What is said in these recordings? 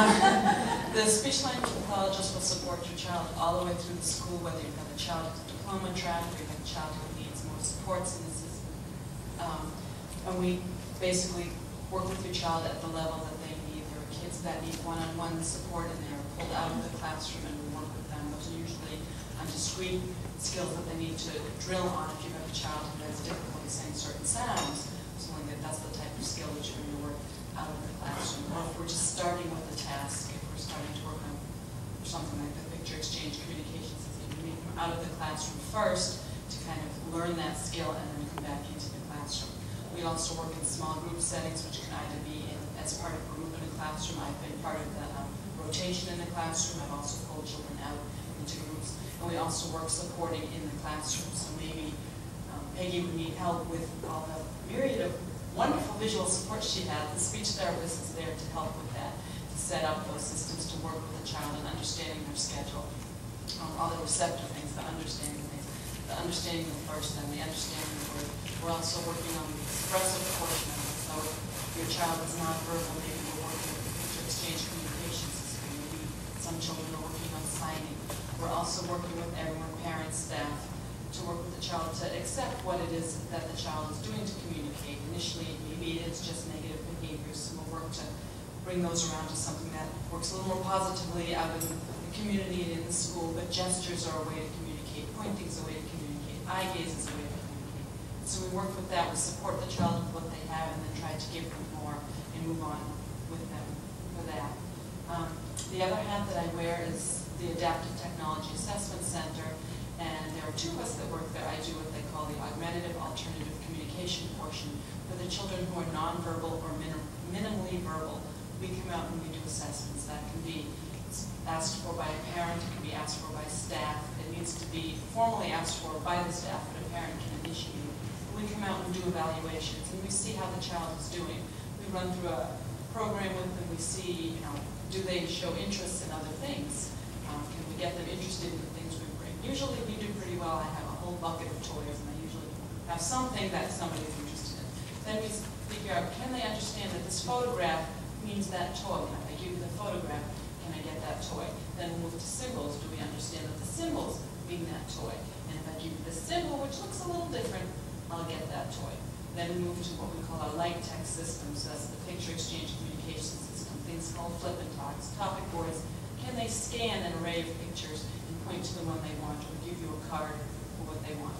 The speech language pathologist will support your child all the way through the school, whether you've got a child the diploma track, or you've got a child who needs more supports the system. Um, And we basically work with your child at the level that they need. There are kids that need one-on-one support, and they're pulled out of the classroom, and we work with them. Those are usually on discrete skills that they need to drill on. If you have a child who has difficulty saying certain sounds, something that that's the type of skill that you're going to work out of the classroom. Or if we're just starting with a task, if we're starting to work on something like the picture exchange communication system, we come out of the classroom first to kind of learn that skill and then come back into the classroom. We also work in small group settings, which can either be in, as part of a group in a classroom. I've been part of the um, rotation in the classroom. I've also pulled children out into groups. And we also work supporting in the classroom. So maybe um, Peggy would need help with all the myriad of wonderful visual support she has. The speech therapist is there to help with that, set up those systems to work with the child and understanding their schedule. Um, all the receptive things, the understanding things, the understanding the person and the understanding the word. We're also working on the expressive portion of it. So if your child is nonverbal, maybe we're working with the picture exchange communication system. Maybe some children are working on signing. We're also working with everyone, parents, staff, to work with the child to accept what it is that the child is doing to communicate. Initially, maybe it is just negative behaviors, so we'll work to bring those around to something that works a little more positively out in the community and in the school, but gestures are a way to communicate, pointing is a way to communicate, eye gaze is a way to communicate. So we work with that, we support the child with what they have, and then try to give them more and move on with them for that. Um, the other hat that I wear is the Adaptive Technology Assessment Center, and there are two of us that work there. I do what they call the augmentative alternative communication portion for the children who are nonverbal or minim minimally verbal. We come out and we do assessments. That can be asked for by a parent, it can be asked for by staff. It needs to be formally asked for by the staff, but a parent can initiate. We come out and do evaluations, and we see how the child is doing. We run through a program with them. We see, you know, do they show interest in other things? Um, can we get them interested in the things we bring? Usually we do pretty well. I have a whole bucket of toys, and I usually have something that somebody is interested in. Then we figure out, can they understand that this photograph means that toy? And if I give you the photograph, can I get that toy? Then move to symbols. Do we understand that the symbols mean that toy? And if I give you the symbol, which looks a little different, I'll get that toy. Then we move to what we call our light tech system, so that's the picture exchange communication system, things called flip and talks, topic boards. Can they scan an array of pictures and point to the one they want, or give you a card for what they want?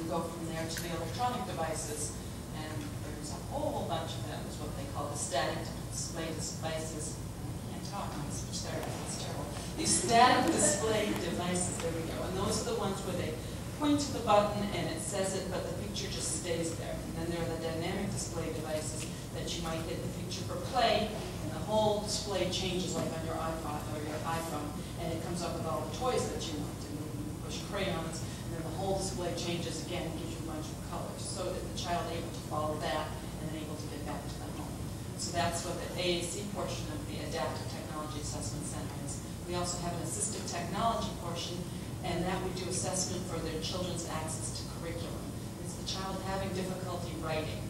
We go from there to the electronic devices, and there's a whole bunch of them, is what they call the static display devices. I can't talk, my speech therapist, it's terrible. Static display devices, there we go, and those are the ones where they point to the button and it says it, but the picture just stays there. And then there are the dynamic display devices that you might hit the picture for play, and the whole display changes like on your iPod or your iPhone, and it comes up with all the toys that you want. And you push crayons, and then the whole display changes again and gives you a bunch of colors. So that the child able to follow that and then able to get back to the home. So that's what the AAC portion of the Adaptive Technology Assessment Center is. We also have an assistive technology portion, and that we do assessment for their children's access to curriculum. Is the child having difficulty writing?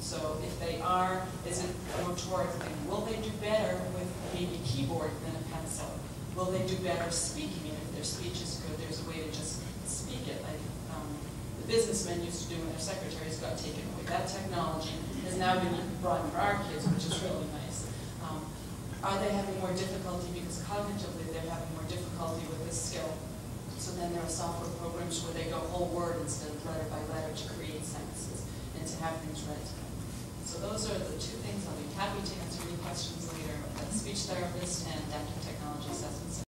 So if they are, is it motoric thing? Will they do better with maybe keyboard than a pencil? Will they do better speaking? And if their speech is good, there's a way to just speak it, like um, the businessmen used to do when their secretaries got taken away. That technology has now been brought for our kids, which is really nice. Um, are they having more difficulty because cognitively they're having more difficulty with this skill? So then there are software programs where they go whole word instead of letter by letter to create sentences and to have things read to them. So those are the two things. I'll be happy to answer any questions later. The speech therapist and adaptive technology assessments.